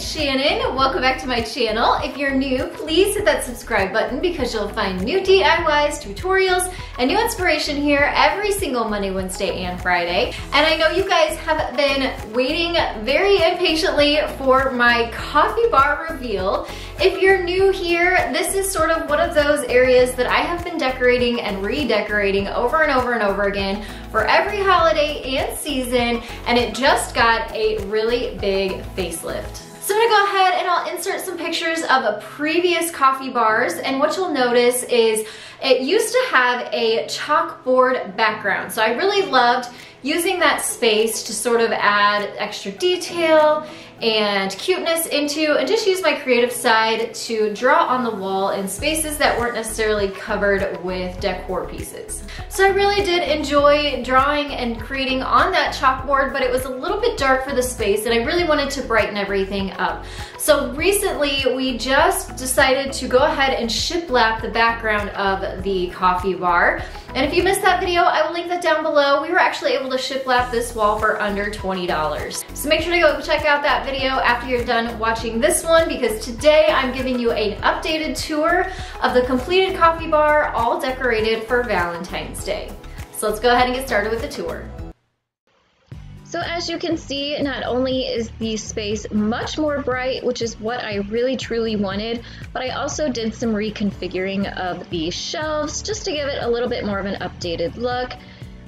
Shannon. Welcome back to my channel. If you're new, please hit that subscribe button because you'll find new DIYs, tutorials, and new inspiration here every single Monday, Wednesday, and Friday. And I know you guys have been waiting very impatiently for my coffee bar reveal. If you're new here, this is sort of one of those areas that I have been decorating and redecorating over and over and over again for every holiday and season, and it just got a really big facelift. So I'm gonna go ahead and I'll insert some pictures of previous coffee bars, and what you'll notice is it used to have a chalkboard background. So I really loved using that space to sort of add extra detail and cuteness into and just use my creative side to draw on the wall in spaces that weren't necessarily covered with decor pieces. So I really did enjoy drawing and creating on that chalkboard, but it was a little bit dark for the space and I really wanted to brighten everything up. So recently we just decided to go ahead and shiplap the background of the coffee bar. And if you missed that video, I will link that down below. We were actually able to shiplap this wall for under $20. So make sure to go check out that video after you're done watching this one because today I'm giving you an updated tour of the completed coffee bar all decorated for Valentine's Day. So let's go ahead and get started with the tour. So as you can see, not only is the space much more bright, which is what I really truly wanted, but I also did some reconfiguring of the shelves just to give it a little bit more of an updated look.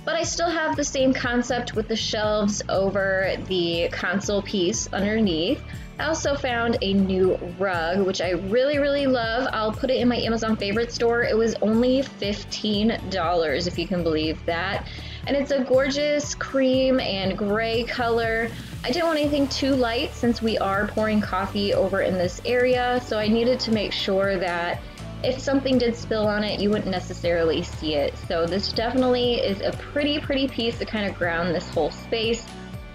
But I still have the same concept with the shelves over the console piece underneath. I also found a new rug, which I really, really love. I'll put it in my Amazon favorite store. It was only $15, if you can believe that and it's a gorgeous cream and gray color. I didn't want anything too light since we are pouring coffee over in this area, so I needed to make sure that if something did spill on it, you wouldn't necessarily see it. So this definitely is a pretty, pretty piece to kind of ground this whole space.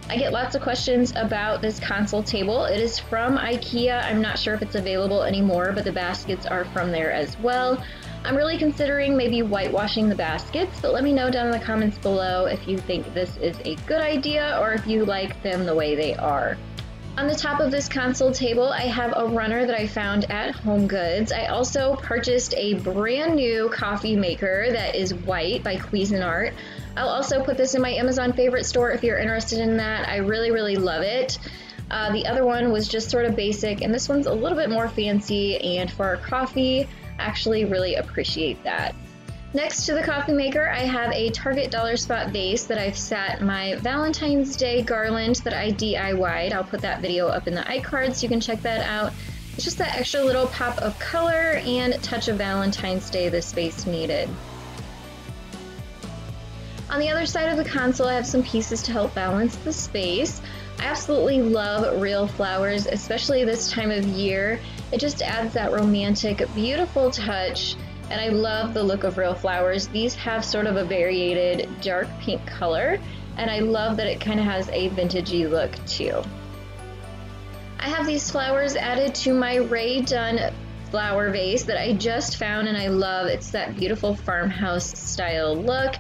I get lots of questions about this console table. It is from IKEA. I'm not sure if it's available anymore, but the baskets are from there as well. I'm really considering maybe whitewashing the baskets, but let me know down in the comments below if you think this is a good idea or if you like them the way they are. On the top of this console table, I have a runner that I found at Home Goods. I also purchased a brand new coffee maker that is white by Cuisinart. I'll also put this in my Amazon favorite store if you're interested in that. I really, really love it. Uh, the other one was just sort of basic, and this one's a little bit more fancy, and for our coffee, actually really appreciate that. Next to the coffee maker, I have a Target Dollar Spot vase that I've set my Valentine's Day garland that I DIY'd. I'll put that video up in the iCard so you can check that out. It's just that extra little pop of color and touch of Valentine's Day this space needed. On the other side of the console, I have some pieces to help balance the space. I absolutely love real flowers, especially this time of year. It just adds that romantic, beautiful touch, and I love the look of real flowers. These have sort of a variated dark pink color, and I love that it kind of has a vintagey look too. I have these flowers added to my Rae Dunn flower vase that I just found and I love. It's that beautiful farmhouse style look.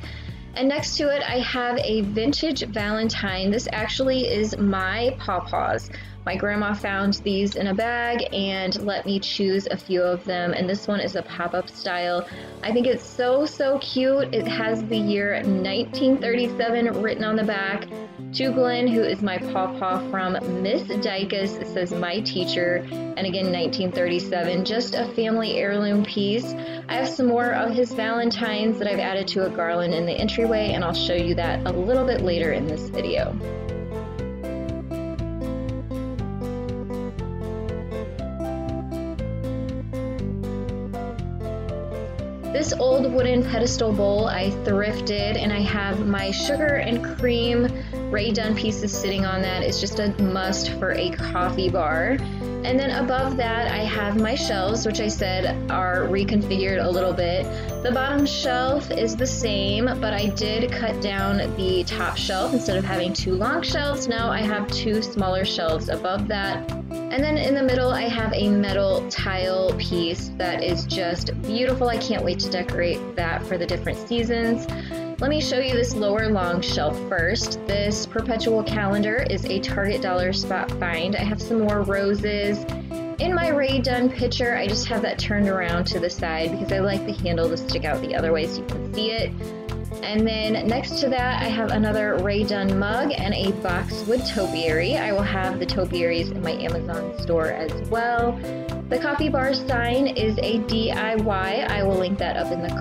And next to it, I have a vintage Valentine. This actually is my pawpaws. My grandma found these in a bag and let me choose a few of them. And this one is a pop-up style. I think it's so, so cute. It has the year 1937 written on the back. To Glenn, who is my pawpaw from Miss Dicus, it says my teacher. And again, 1937, just a family heirloom piece. I have some more of his Valentines that I've added to a garland in the entryway, and I'll show you that a little bit later in this video. This old wooden pedestal bowl I thrifted and I have my sugar and cream Rae Dunn pieces sitting on that. It's just a must for a coffee bar. And then above that, I have my shelves, which I said are reconfigured a little bit. The bottom shelf is the same, but I did cut down the top shelf. Instead of having two long shelves, now I have two smaller shelves above that. And then in the middle, I have a metal tile piece that is just beautiful. I can't wait to decorate that for the different seasons. Let me show you this lower long shelf first. This perpetual calendar is a Target dollar spot find. I have some more roses. In my Rae Dunn pitcher, I just have that turned around to the side because I like the handle to stick out the other way so you can see it. And then next to that, I have another Rae Dunn mug and a boxwood topiary. I will have the topiaries in my Amazon store as well. The coffee bar sign is a DIY. I will link that up in the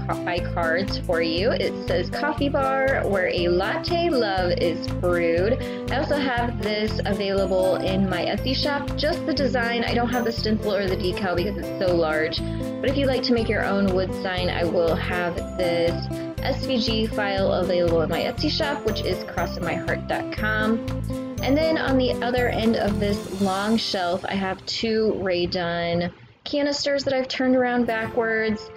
cards for you. It says coffee bar where a latte love is brewed. I also have this available in my Etsy shop, just the design. I don't have the stencil or the decal because it's so large. But if you'd like to make your own wood sign, I will have this SVG file available in my Etsy shop, which is crossinmyheart.com. And then on the other end of this long shelf, I have two Rae Dunn canisters that I've turned around backwards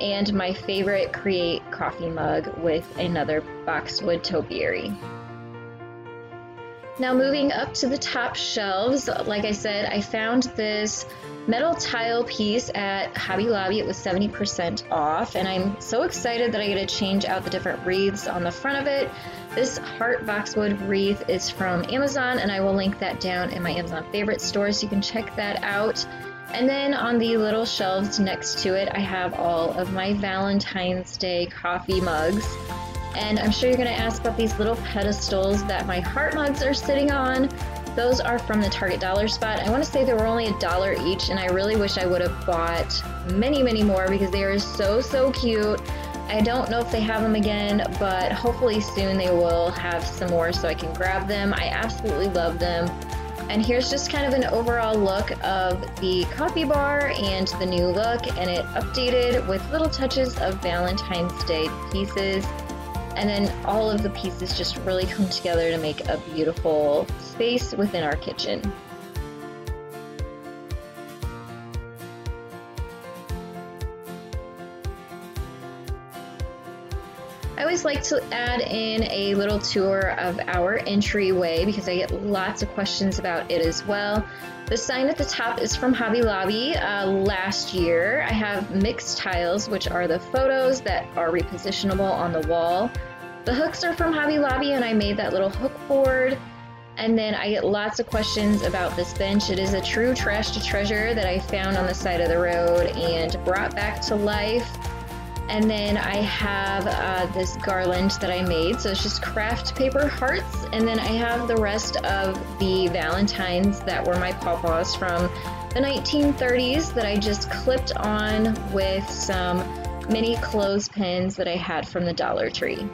and my favorite Create coffee mug with another boxwood topiary. Now moving up to the top shelves, like I said, I found this metal tile piece at Hobby Lobby. It was 70% off, and I'm so excited that I get to change out the different wreaths on the front of it. This heart boxwood wreath is from Amazon, and I will link that down in my Amazon favorite store so you can check that out. And then on the little shelves next to it, I have all of my Valentine's Day coffee mugs. And I'm sure you're going to ask about these little pedestals that my heart mugs are sitting on. Those are from the Target dollar spot. I want to say they were only a dollar each, and I really wish I would have bought many, many more because they are so, so cute. I don't know if they have them again, but hopefully soon they will have some more so I can grab them. I absolutely love them. And here's just kind of an overall look of the coffee bar and the new look, and it updated with little touches of Valentine's Day pieces and then all of the pieces just really come together to make a beautiful space within our kitchen. Always like to add in a little tour of our entryway because I get lots of questions about it as well. The sign at the top is from Hobby Lobby uh, last year. I have Mixtiles, which are the photos that are repositionable on the wall. The hooks are from Hobby Lobby and I made that little hook board. And then I get lots of questions about this bench. It is a true trash to treasure that I found on the side of the road and brought back to life. And then I have uh, this garland that I made. So it's just craft paper hearts. And then I have the rest of the Valentines that were my pawpaws from the 1930s that I just clipped on with some mini clothespins that I had from the Dollar Tree.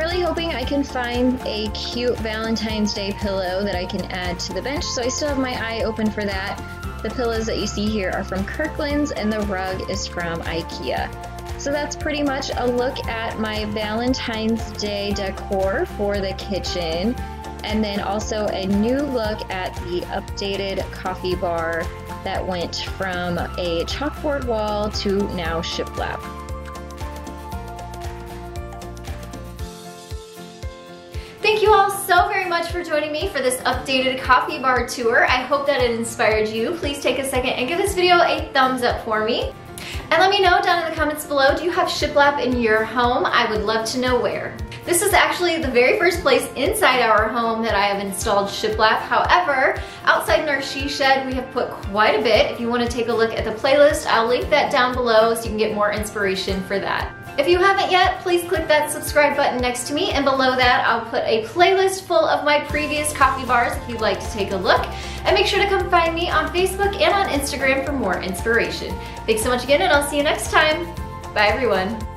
Really hoping I can find a cute Valentine's Day pillow that I can add to the bench, so I still have my eye open for that. The pillows that you see here are from Kirkland's and the rug is from IKEA. So that's pretty much a look at my Valentine's Day decor for the kitchen and then also a new look at the updated coffee bar that went from a chalkboard wall to now shiplap. Much for joining me for this updated coffee bar tour. I hope that it inspired you. Please take a second and give this video a thumbs up for me. And let me know down in the comments below, do you have shiplap in your home? I would love to know where. This is actually the very first place inside our home that I have installed shiplap. However, outside in our she shed, we have put quite a bit. If you wanna take a look at the playlist, I'll link that down below so you can get more inspiration for that. If you haven't yet, please click that subscribe button next to me and below that I'll put a playlist full of my previous coffee bars if you'd like to take a look. And make sure to come find me on Facebook and on Instagram for more inspiration. Thanks so much again and I'll see you next time. Bye everyone.